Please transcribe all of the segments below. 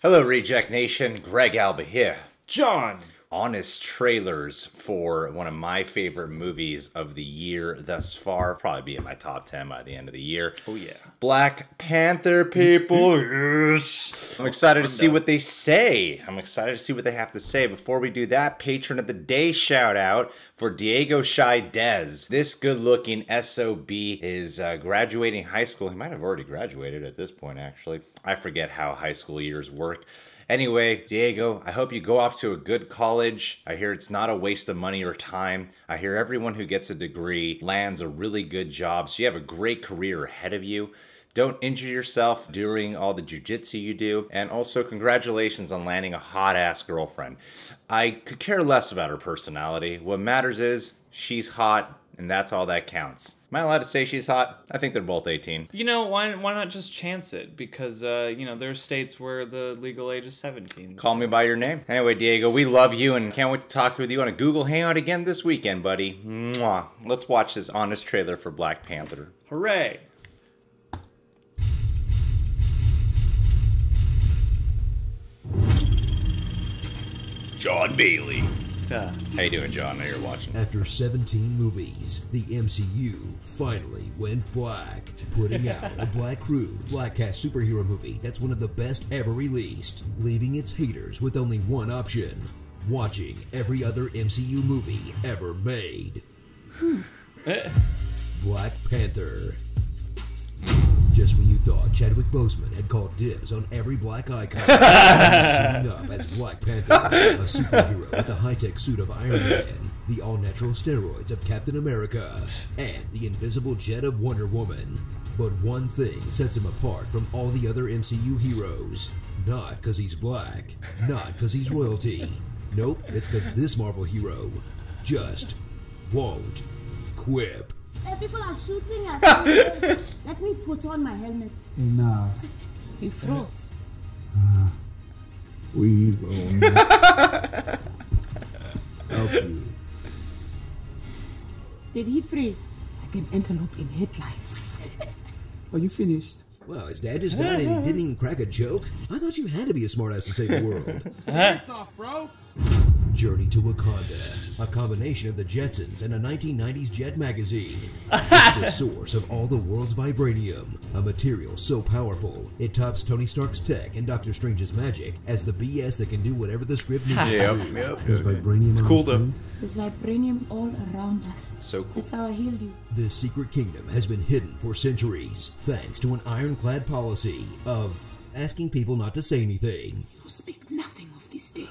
Hello, Reject Nation. Greg Alba here. John. Honest trailers for one of my favorite movies of the year thus far. Probably be in my top 10 by the end of the year. Oh, yeah. Black Panther people. Yes. I'm excited to see what they say. I'm excited to see what they have to say. Before we do that, patron of the day shout out for Diego Shaidez. This good looking SOB is uh, graduating high school. He might have already graduated at this point, actually. I forget how high school years work. Anyway, Diego, I hope you go off to a good college. I hear it's not a waste of money or time. I hear everyone who gets a degree lands a really good job, so you have a great career ahead of you. Don't injure yourself during all the jujitsu you do. And also, congratulations on landing a hot ass girlfriend. I could care less about her personality. What matters is she's hot, and that's all that counts. Am I allowed to say she's hot? I think they're both 18. You know, why why not just chance it? Because uh, you know, there's states where the legal age is 17. Call me by your name. Anyway, Diego, we love you and can't wait to talk with you on a Google Hangout again this weekend, buddy. Mwah. Let's watch this honest trailer for Black Panther. Hooray! John Bailey. Uh, How you doing, John? I know you're watching. After 17 movies, the MCU finally went black, putting out a Black Crude, black cast superhero movie that's one of the best ever released, leaving its haters with only one option watching every other MCU movie ever made Black Panther. Just when you thought Chadwick Boseman had called dibs on every black icon, he's suiting up as Black Panther, a superhero with the high-tech suit of Iron Man, the all-natural steroids of Captain America, and the invisible jet of Wonder Woman. But one thing sets him apart from all the other MCU heroes. Not because he's black, not because he's royalty. Nope, it's because this Marvel hero just won't quip. Hey, people are shooting at me. Let me put on my helmet. Enough. He froze. Ah. We will not help you. Did he freeze? like an antelope in headlights. Are you finished? Well, his dad just died and he didn't even crack a joke? I thought you had to be a smartass to save the world. Hands off, bro! Journey to Wakanda, a combination of the Jetsons and a 1990s jet magazine. It's the source of all the world's vibranium, a material so powerful it tops Tony Stark's tech and Doctor Strange's magic as the BS that can do whatever the script needs it to do. yep. There's vibranium It's on cool the though. screen. There's vibranium all around us. So cool. That's how I healed you. This secret kingdom has been hidden for centuries, thanks to an ironclad policy of asking people not to say anything. You will speak nothing of this day.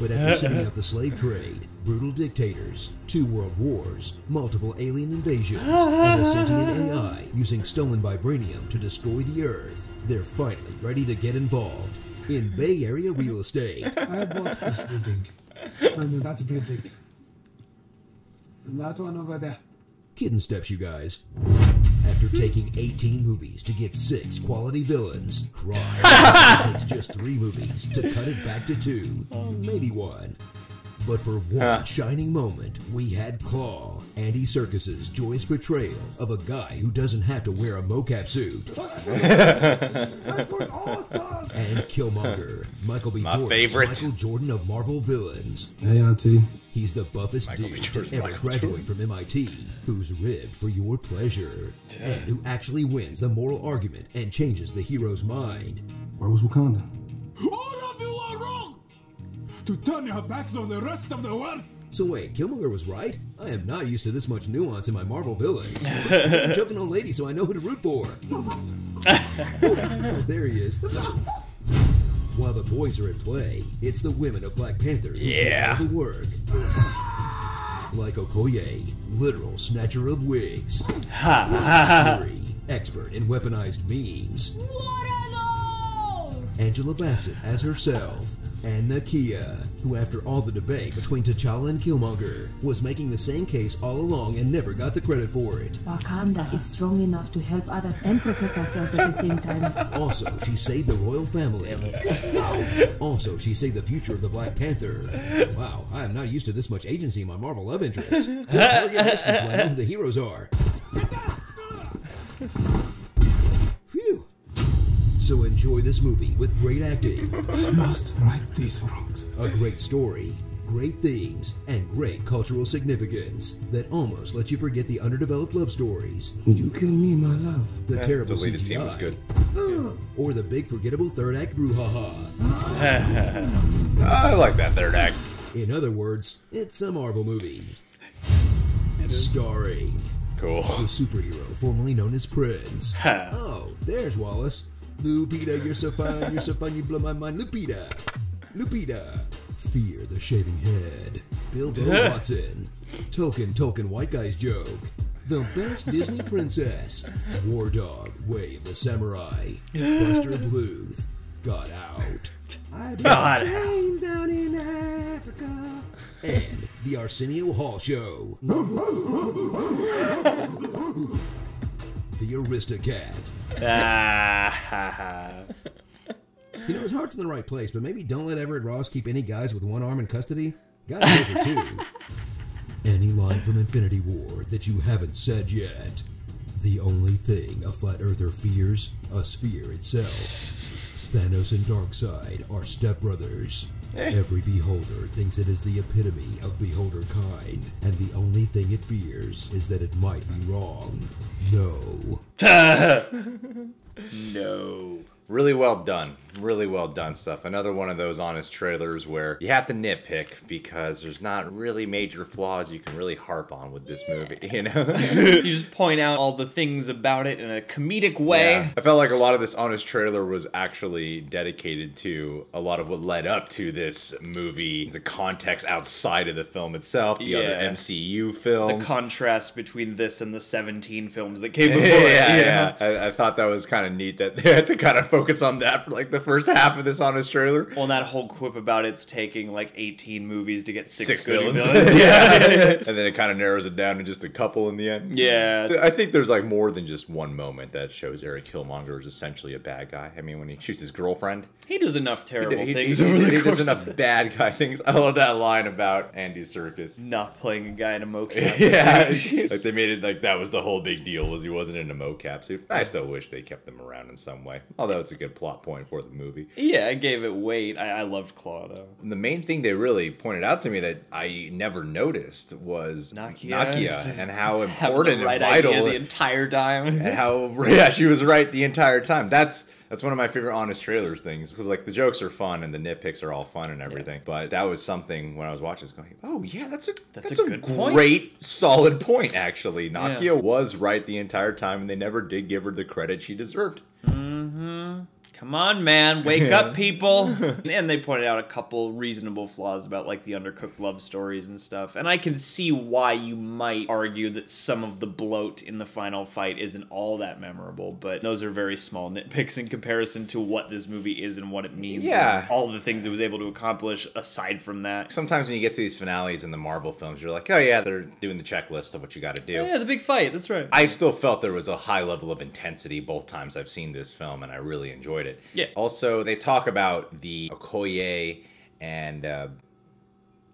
But after sitting out the slave trade, brutal dictators, two world wars, multiple alien invasions, and a sentient AI using stolen vibranium to destroy the Earth, they're finally ready to get involved in Bay Area real estate. I bought this building. And that building. And that one over there. Kitten steps, you guys. After taking 18 movies to get six quality villains, Cry takes just three movies to cut it back to two, maybe one. But for one shining moment, we had Klaue, Andy Serkis's joyous portrayal of a guy who doesn't have to wear a mocap suit, and Killmonger, Michael B. My Jordan's favorite. Michael Jordan of Marvel villains. Hey, Auntie. He's the buffest Michael B. dude to ever Michael graduate Jordan. from MIT, who's ribbed for your pleasure, and who actually wins the moral argument and changes the hero's mind. Where was Wakanda? To turn your backs on the rest of the world! So wait, Killmonger was right? I am not used to this much nuance in my Marvel villains. I'm joking on lady, so I know who to root for. oh, there he is. While the boys are at play, it's the women of Black Panther who Yeah. do all the work. Like Okoye, literal snatcher of wigs. Ha ha Shuri, expert in weaponized memes. What are those? Angela Bassett as herself, and Nakia, who after all the debate between T'Challa and Killmonger, was making the same case all along and never got the credit for it. Wakanda is strong enough to help others and protect ourselves at the same time. Also, she saved the royal family. Also, she saved the future of the Black Panther. Wow, I am not used to this much agency in my Marvel love interest. Never get this I know who the heroes are. So So enjoy this movie with great acting, must right these wrongs. a great story, great themes, and great cultural significance that almost let you forget the underdeveloped love stories, Would you kill me, my love? the terrible deleted CGI, scene was good. or the big forgettable third act brouhaha. I like that third act. In other words, it's a Marvel movie. Starring Cool. the superhero formerly known as Prince. oh, there's Wallace. Lupita, you're so fine, you're so fine, you blow my mind. Lupita! Lupita! Fear the shaving head. Bilbo Watson. Token, token white guy's joke. The best Disney princess. War Dog, Way of the Samurai. Buster Bluth. Got out. I Got trained down in Africa. And the Arsenio Hall Show. the Aristocat. Ah. You know, his heart's in the right place, but maybe don't let Everett Ross keep any guys with one arm in custody. Got go for two. Any line from Infinity War that you haven't said yet? The only thing a flat earther fears, a sphere itself. Thanos and Darkseid are stepbrothers. Every beholder thinks it is the epitome of beholder kind, and the only thing it fears is that it might be wrong. No. no. Really well done. Really well done stuff. Another one of those honest trailers where you have to nitpick because there's not really major flaws you can really harp on with this movie, you know? You just point out all the things about it in a comedic way. Yeah. I felt like a lot of this honest trailer was actually dedicated to a lot of what led up to this movie, the context outside of the film itself, the other MCU MCU The contrast between this and the 17 films that came before yeah, yeah. I, I thought that was kind of neat that they had to kind of focus on that for like the first half of this honest trailer. Well, that whole quip about it's taking like 18 movies to get six, Six good villains, villains. yeah, Yeah. and then it kind of narrows it down to just a couple in the end. yeah. I think there's like more than just one moment that shows Eric Killmonger is essentially a bad guy. I mean, when he shoots his girlfriend, He does enough terrible he, he, things he- over the he does enough of bad guy things. I love that line about Andy Serkis. not playing a guy in a mocap. Yeah, like they made it like that was the whole big deal was he wasn't in a mocap suit. I still wish they kept them around in some way, although it's a good plot point for the movie. Yeah, I gave it weight. I, I loved Klaue though. And the main thing they really pointed out to me that I never noticed was Nakia. Nakia and how important the right and vital the entire time. and how yeah she was right the entire time that's that's one of my favorite honest trailers things because like the jokes are fun and the nitpicks are all fun and everything but that was something when i was watching this going oh yeah that's a That's that's, a a, good point. great solid point actually nakia Yeah. was right the entire time and they never did give her the credit she deserved mm-hmm. Come on, man, wake up, people. and they pointed out a couple reasonable flaws about like the undercooked love stories and stuff. And I can see why you might argue that some of the bloat in the final fight isn't all that memorable, but those are very small nitpicks in comparison to what this movie is and what it means. Yeah. all the things it was able to accomplish aside from that. sometimes when you get to these finales in the marvel films you're like oh yeah they're doing the checklist of what you got to do Oh, yeah, the big fight. That's right. I still felt there was a high level of intensity both times I've seen this film, and I really enjoyed it. Yeah. Also, they talk about the Okoye and uh,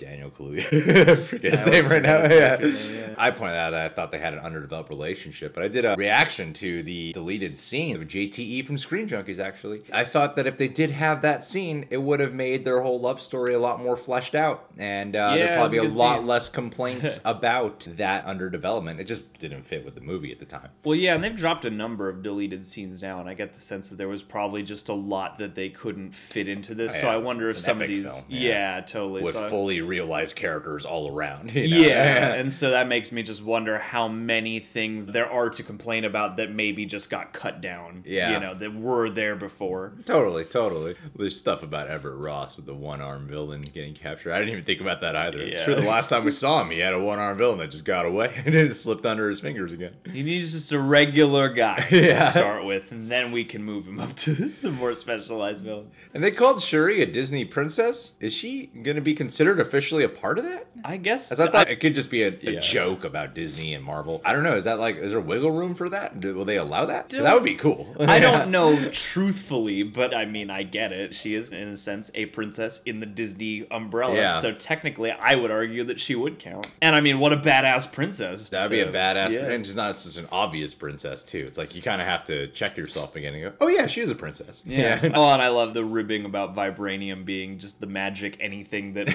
Daniel Kaluuya. I forget his name right now. Yeah. yeah. I pointed out that I thought they had an underdeveloped relationship, but I did a reaction to the deleted scene of JTE from Screen Junkies. Actually, I thought that if they did have that scene, it would have made their whole love story a lot more fleshed out, and uh, Yeah, there'd probably be a a lot less complaints about that underdevelopment. It just didn't fit with the movie at the time. Well, yeah, and they've dropped a number of deleted scenes now, and I get the sense that there was probably just a lot that they couldn't fit into this. So Yeah, I wonder it's if some of these, film, yeah. yeah. totally. with So fully realized characters all around. you know? Yeah, and so that makes me just wonder how many things there are to complain about that maybe just got cut down. Yeah. you know, that were there before. totally, totally. There's stuff about Everett Ross with the one-arm villain getting captured. I didn't even think about that either. It's Yeah. true. The last time we saw him, he had a one-arm villain that just got away and it slipped under his fingers again. He needs just a regular guy Yeah. to start with, and then we can move him up to the more specialized villain. And they called Shuri a Disney princess. Is she going to be considered officially officially a part of that? I guess. As I thought it could just be a, a Yeah. joke about Disney and Marvel. I don't know. Is that like, is there wiggle room for that? Do, will they allow that? That would be cool. I don't know truthfully, but I mean, I get it. She is, in a sense, a princess in the Disney umbrella. Yeah. So technically, I would argue that she would count. And I mean, what a badass princess. That'd be a badass, yeah. and she's not just an obvious princess too. It's like you kind of have to check yourself again and go, "Oh yeah, she is a princess." Yeah. oh, and I love the ribbing about vibranium being just the magic anything that the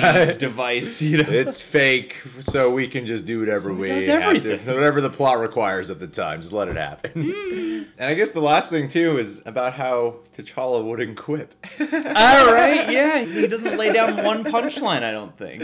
plot device. You know, it's fake, so we can just do whatever we does have to, everything. whatever the plot requires at the time. Just let it happen. and I guess the last thing too is about how T'Challa wouldn't quip. all right. Yeah, he doesn't lay down one punchline. I don't think.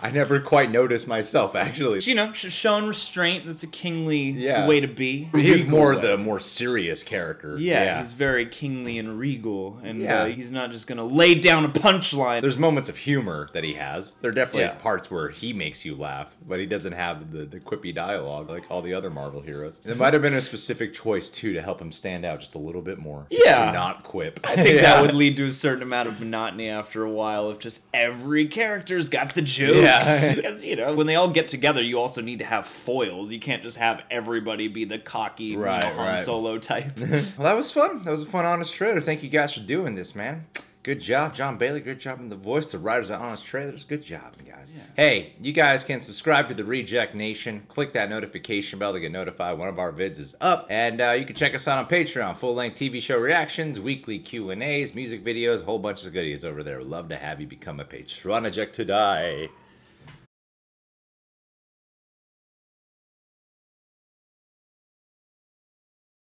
I never quite noticed myself actually. You know, sh- showing restraint. That's a kingly Yeah. way to be. He's Regal more way. the more serious character. Yeah, he's very kingly and regal, and Yeah. uh, he's not just gonna lay down a punchline. There's moments of humor that he has. There are definitely Yeah. parts where he makes you laugh, but he doesn't have the, the quippy dialogue like all the other Marvel heroes. It might have been a specific choice too to help him stand out just a little bit more. Yeah. to not quip. I think that would lead to a certain amount of monotony after a while if just every character's got the jokes. Yeah. Because, you know, when they all get together, you also need to have foils. You can't just have everybody be the cocky, you know, Han right. Solo type. Well, that was fun. That was a fun, honest trailer. Thank you guys for doing this, man. Good job, John Bailey. Good job in the voice. The writers of Honest Trailers. Good job, guys. Hey, you guys can subscribe to the Reject Nation. Click that notification bell to get notified one of our vids is up. And uh, you can check us out on Patreon. Full-length TV show reactions, weekly Q&As, music videos, a whole bunch of goodies over there. Love to have you become a Patron-O-Ject today.